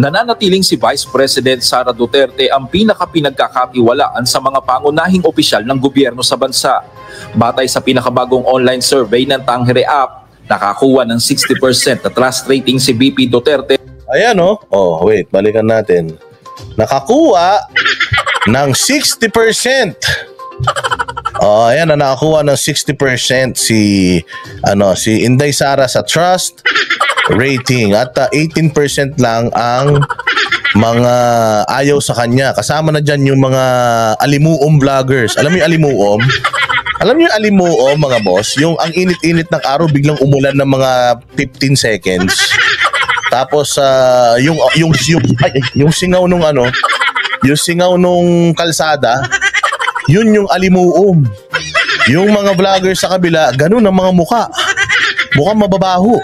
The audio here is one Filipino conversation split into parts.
Nananatiling si Vice President Sara Duterte ang pinakapinagkakatiwalaan sa mga pangunahing opisyal ng gobyerno sa bansa. Batay sa pinakabagong online survey ng Tangere App, nakakuha ng 60% na trust rating si BP Duterte Ayan oh. Oh, wait, balikan natin. Nakakuha ng 60%. Oh, ayan na nakakuha ng 60% si ano si Inday Sara sa trust rating at uh, 18% lang ang mga ayaw sa kanya. Kasama na dyan yung mga alimuom vloggers. Alam mo yung alimuom? Alam niyo yung alimuom mga boss? Yung ang init-init ng araw biglang umulan ng mga 15 seconds. Tapos uh, yung yung yung ay, yung singaw nung ano, yung singaw nung kalsada, yun yung alimuom. Yung mga vlogger sa kabila, ganun ang mga muka. Mukhang mababaho.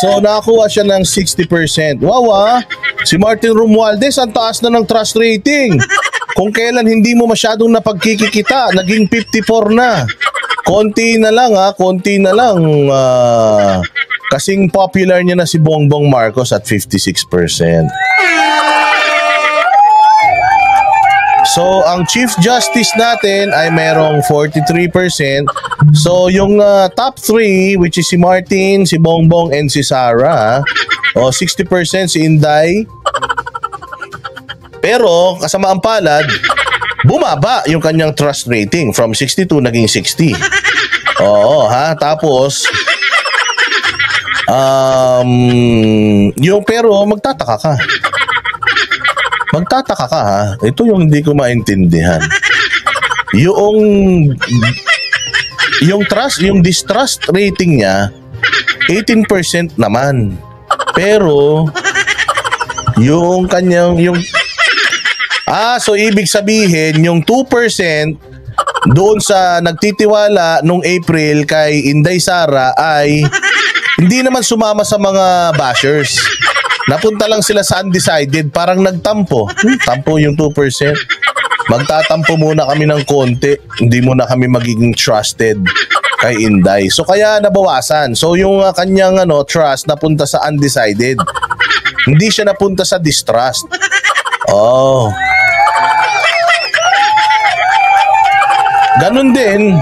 So nakakuha siya ng 60%. Wow ah! Si Martin Romualdez ang taas na ng trust rating. Kung kailan hindi mo masyadong napagkikikita, naging 54 na. Konti na lang ha, konti na lang. Uh, kasing popular niya na si Bongbong Marcos at 56%. So, ang Chief Justice natin ay merong 43%. So, yung uh, top 3, which is si Martin, si Bongbong, and si Sarah, o oh, 60% si Inday. Pero, kasama ang palad, bumaba yung kanyang trust rating from 62 naging 60. Oo, ha? Tapos, um, yung pero magtataka ka. Magtataka ka ha. Ito yung hindi ko maintindihan. Yung yung trust, yung distrust rating niya 18% naman. Pero yung kanyang yung Ah, so ibig sabihin yung 2% doon sa nagtitiwala nung April kay Inday Sara ay hindi naman sumama sa mga bashers. Napunta lang sila sa undecided, parang nagtampo. Hmm, tampo yung 2%. Magtatampo muna kami ng konti, hindi muna kami magiging trusted kay Inday. So kaya nabawasan. So yung uh, kanyang ano, trust napunta sa undecided. Hindi siya napunta sa distrust. Oh. Ganun din,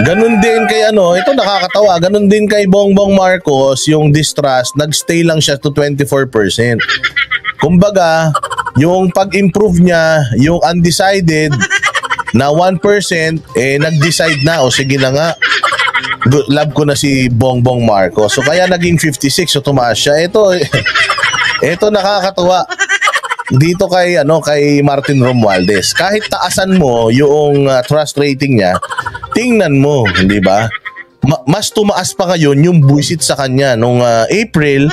Ganon din kay ano, ito nakakatawa, ganon din kay Bongbong Marcos, yung distrust, nagstay lang siya to 24%. Kumbaga, yung pag-improve niya, yung undecided na 1%, eh nag-decide na, o sige na nga, love ko na si Bongbong Marcos. So kaya naging 56, so tumaas siya. Ito, ito nakakatuwa dito kay ano kay Martin Romualdez. Kahit taasan mo yung uh, trust rating niya, tingnan mo, di ba? Ma- mas tumaas pa ngayon yung buisit sa kanya nung uh, April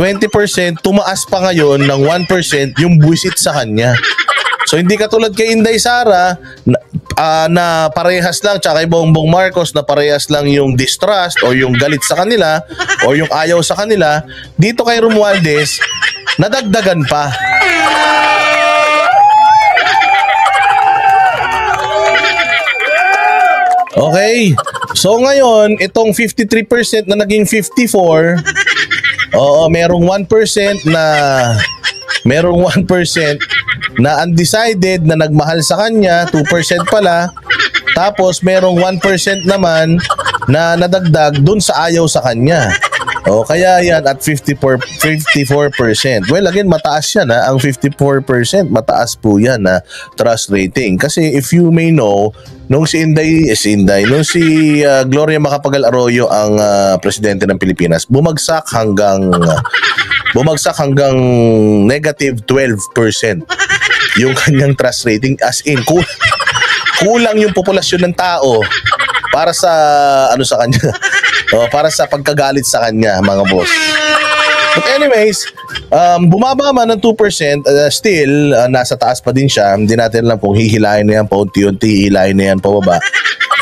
20% tumaas pa ngayon ng 1% yung buisit sa kanya. So hindi katulad kay Inday Sara na, uh, na parehas lang tsaka kay Bongbong Marcos na parehas lang yung distrust o yung galit sa kanila o yung ayaw sa kanila. Dito kay Romualdez nadagdagan pa. Okay. So ngayon, itong 53% na naging 54, oo, merong 1% na merong 1% na undecided na nagmahal sa kanya, 2% pala. Tapos merong 1% naman na nadagdag dun sa ayaw sa kanya. O kaya yan at 54 54%. Well again mataas yan ha. Ang 54% mataas po yan na trust rating. Kasi if you may know, nung si Inday, eh, si Inday, nung si uh, Gloria Macapagal Arroyo ang uh, presidente ng Pilipinas, bumagsak hanggang uh, bumagsak hanggang negative 12% yung kanyang trust rating as in kul kulang yung populasyon ng tao para sa ano sa kanya Oh, para sa pagkagalit sa kanya, mga boss. But anyways, um, bumaba man ng 2%, uh, still, uh, nasa taas pa din siya. Hindi natin alam kung hihilahin na yan pa unti-unti, hihilahin na yan pababa.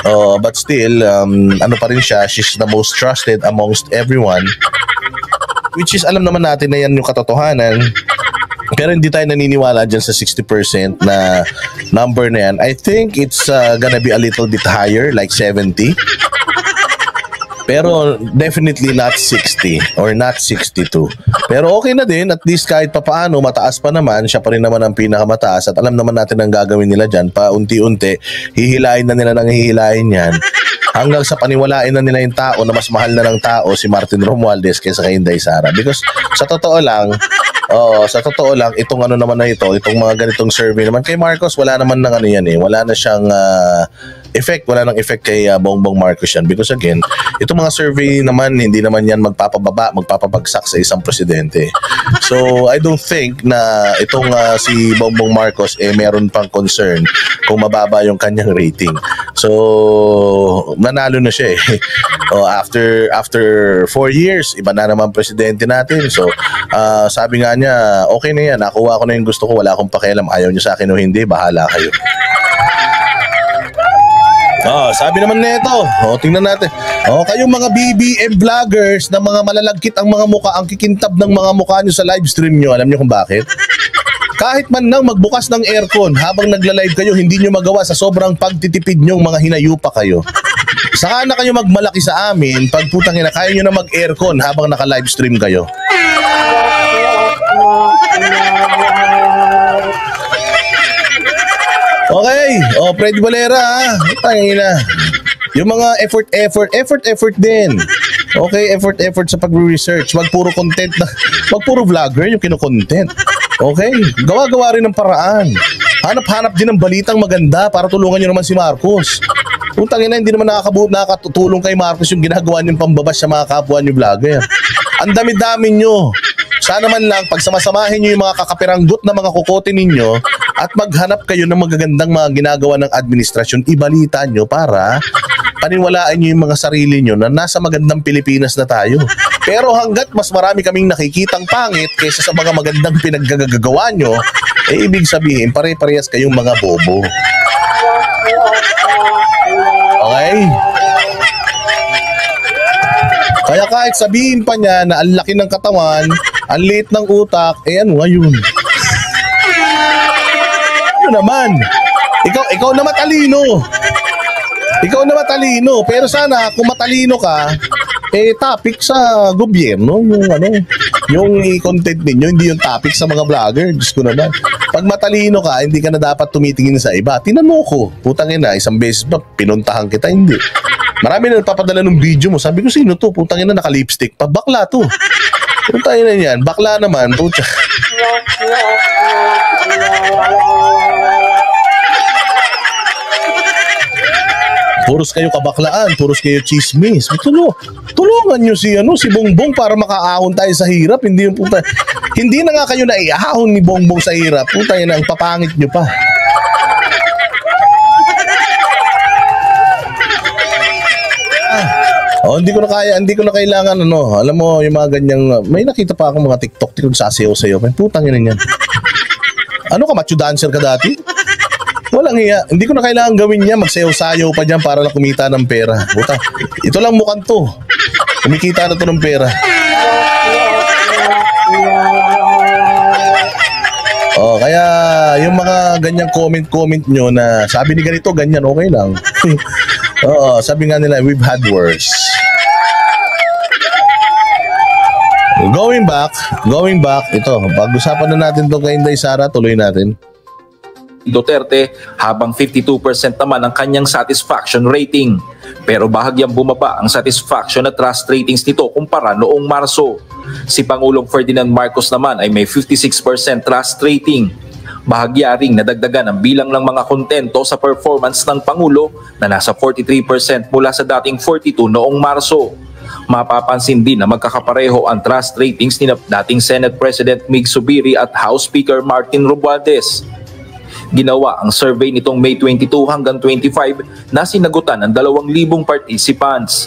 Uh, but still, um, ano pa rin siya, she's the most trusted amongst everyone. Which is, alam naman natin na yan yung katotohanan. Pero hindi tayo naniniwala dyan sa 60% na number na yan. I think it's uh, gonna be a little bit higher, like 70. Pero definitely not 60 or not 62. Pero okay na din, at least kahit papaano, mataas pa naman, siya pa rin naman ang pinakamataas at alam naman natin ang gagawin nila dyan. Pa unti-unti, hihilain na nila ng hihilain yan hanggang sa paniwalain na nila yung tao na mas mahal na ng tao si Martin Romualdez kaysa kay Inday Sara. Because sa totoo lang, Oo, sa totoo lang, itong ano naman na ito, itong mga ganitong survey naman kay Marcos, wala naman ng ano yan eh. Wala na siyang uh, effect, wala nang effect kay uh, Bongbong Marcos yan. Because again, itong mga survey naman, hindi naman yan magpapababa, magpapabagsak sa isang presidente. So, I don't think na itong uh, si Bongbong Marcos eh meron pang concern kung mababa yung kanyang rating. So, nanalo na siya eh. oh, after after four years, iba na naman presidente natin. So, uh, sabi nga niya, okay na yan, nakuha ko na yung gusto ko, wala akong pakialam, ayaw niyo sa akin o hindi, bahala kayo. Oh, sabi naman nito. Oh, tingnan natin. Oh, kayong mga BBM vloggers na mga malalagkit ang mga muka, ang kikintab ng mga mukha niyo sa live stream niyo. Alam niyo kung bakit? Kahit man lang magbukas ng aircon habang nagla-live kayo, hindi niyo magawa sa sobrang pagtitipid niyong mga hinayupa kayo. Saka na kayo magmalaki sa amin pag putang ina kaya niyo na mag-aircon habang naka-live stream kayo. Okay. O, oh, Freddy Valera ha. Tangina. Yung mga effort, effort, effort, effort din. Okay, effort, effort sa pag-research. Wag puro content na, wag puro vlogger yung kino-content. Okay? Gawa-gawa rin ng paraan. Hanap-hanap din ng balitang maganda para tulungan nyo naman si Marcos. Putang ina, hindi naman nakakabu nakakatulong kay Marcos yung ginagawa niyong pambabas sa mga kapwa niyo vlogger. Ang dami-dami nyo. Sana man lang pagsamasamahin niyo yung mga kakapiranggot na mga kukote ninyo at maghanap kayo ng magagandang mga ginagawa ng administrasyon, ibalita nyo para paniwalaan nyo yung mga sarili nyo na nasa magandang Pilipinas na tayo. Pero hanggat mas marami kaming nakikitang pangit kaysa sa mga magandang pinaggagawa nyo, eh ibig sabihin pare-parehas kayong mga bobo. Okay? Kaya kahit sabihin pa niya na ang laki ng katawan, ang liit ng utak, eh ano ngayon? ano naman? Ikaw, ikaw na matalino. Ikaw na matalino. Pero sana, kung matalino ka, eh topic sa gobyerno yung ano yung i-content ninyo hindi yung topic sa mga vlogger Diyos ko naman pag matalino ka hindi ka na dapat tumitingin sa iba tinanong ko putang ina isang beses ba pinuntahan kita hindi marami na nagpapadala ng video mo sabi ko sino to putang ina naka lipstick pa bakla to putang ina yan bakla naman puta Puros kayo kabaklaan, puros kayo chismis. Tulo, tulungan nyo si, ano, si Bongbong para makaahon tayo sa hirap. Hindi yung puta. Hindi na nga kayo naiahon ni Bongbong sa hirap. Puta yun ang papangit nyo pa. Oh, hindi ko na kaya, hindi ko na kailangan ano. Alam mo, yung mga ganyang may nakita pa ako mga TikTok tiktok sasayaw sayo. Putang ina niyan. Ano ka, macho dancer ka dati? Walang hiya. Hindi ko na kailangan gawin niya. Magsayaw-sayaw pa diyan para lang kumita ng pera. Buta. Ito lang mukhang to. Kumikita na to ng pera. Oh, kaya yung mga ganyang comment-comment nyo na sabi ni ganito, ganyan, okay lang. Oo, sabi nga nila, we've had worse. Going back, going back, ito, pag-usapan na natin to kay Inday Sara, tuloy natin. Duterte habang 52% naman ang kanyang satisfaction rating. Pero bahagyang bumaba ang satisfaction at trust ratings nito kumpara noong Marso. Si Pangulong Ferdinand Marcos naman ay may 56% trust rating. Bahagya nadagdagan ang bilang ng mga kontento sa performance ng Pangulo na nasa 43% mula sa dating 42 noong Marso. Mapapansin din na magkakapareho ang trust ratings ni dating Senate President Mig Subiri at House Speaker Martin Romualdez. Ginawa ang survey nitong May 22 hanggang 25 na sinagutan ng 2,000 participants.